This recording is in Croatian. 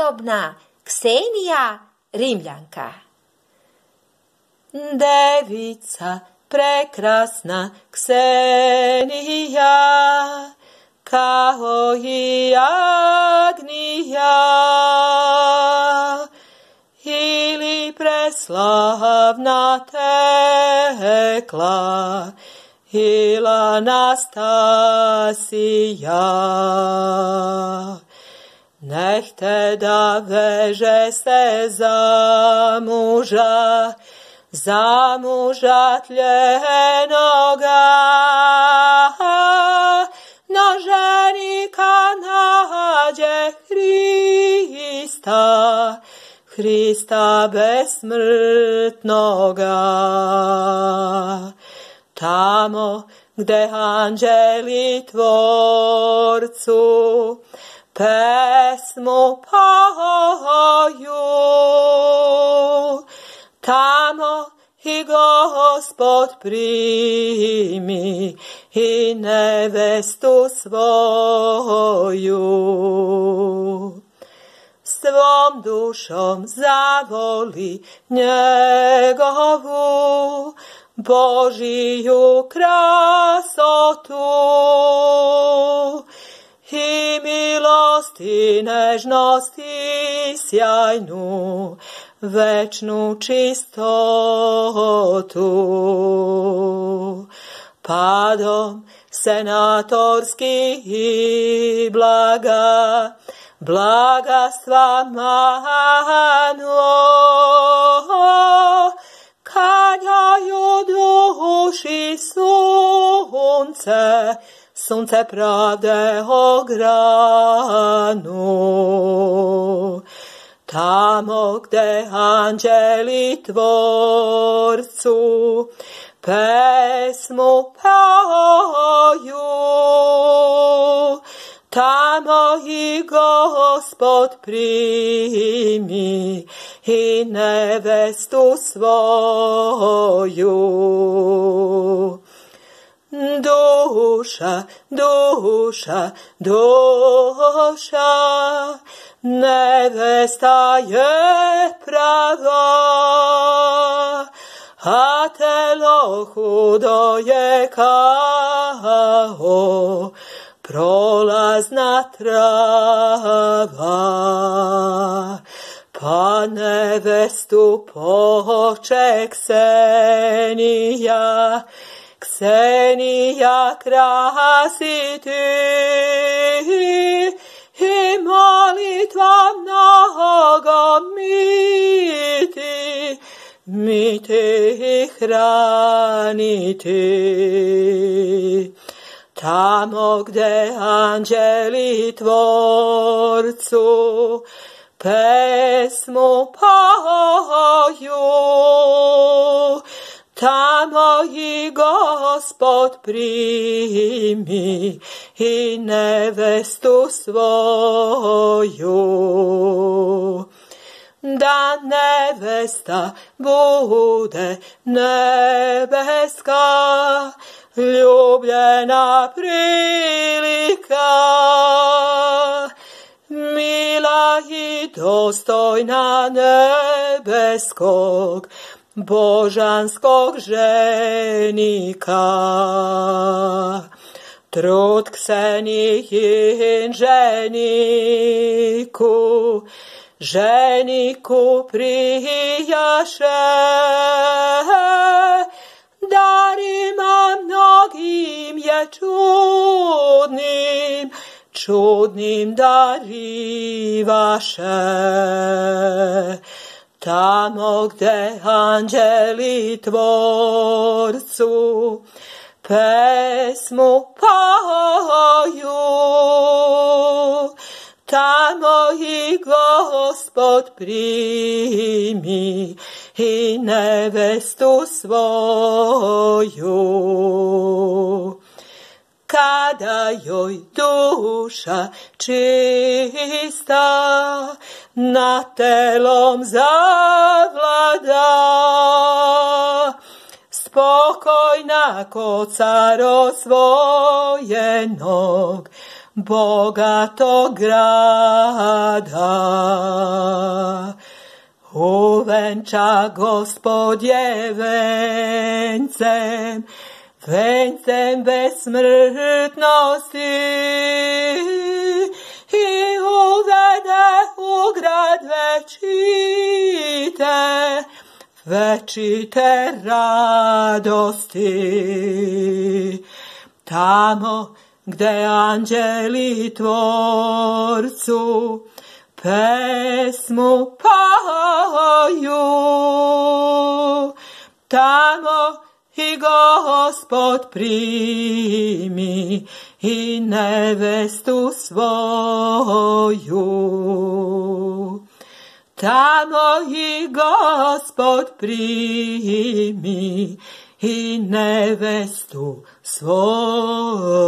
podobná Ksenija Rimljanka. Devica prekrasna Ksenija, kao i Agnija, ili preslavna tekla, ila Nastasija. Nechte da veže se za muža, za muža tlenoga, no ženika nađe Hrista, Hrista besmrtnoga. Tamo gde anđeli tvorcu pesmu paju, tamo i gospod primi i nevestu svoju. Svom dušom zavoli njegovu Božiju krasotu i milost i nežnost i sjajnu večnu čistotu. Padom senatorski i blaga, blaga mano, kanjaju duši sunce, sunce prade ho granu. Tamo gde anđeli tvorcu pesmu poju, tamo i gospod primi i nevestu svoju. Duša, duša, duša, nevesta je prava, a telo hudo je kao prolazna trava. Pa nevestu poče Ksenija, Xenia crasi te, himalitam nahagam miti, mite hranite. Tamo gde anđeli tvorcu, pesmu paju, tamo i gospod primi i nevestu svoju. Da nevesta bude nebeska, ljubljena prilika, mila i dostojna nebeskog, božanskog ženika. Trud Ksenijin ženiku, ženiku prijaše, darima mnogim je čudnim, čudnim darivaše. Tamo gde anđeli tvorcu pesmu paju, tamo i gospod primi i nevestu svoju. Kada joj duša čista na telom zavlada, spokojna ko car osvojenog, bogatog grada. venča gospodje vencem, vencem besmrtnosti i uvede u grad večite, večite radosti. Tamo gde anđeli tvorcu pesmu paju, tamo i gospod primi i nevestu svoju. Tamo i gospod primi i nevestu svoju.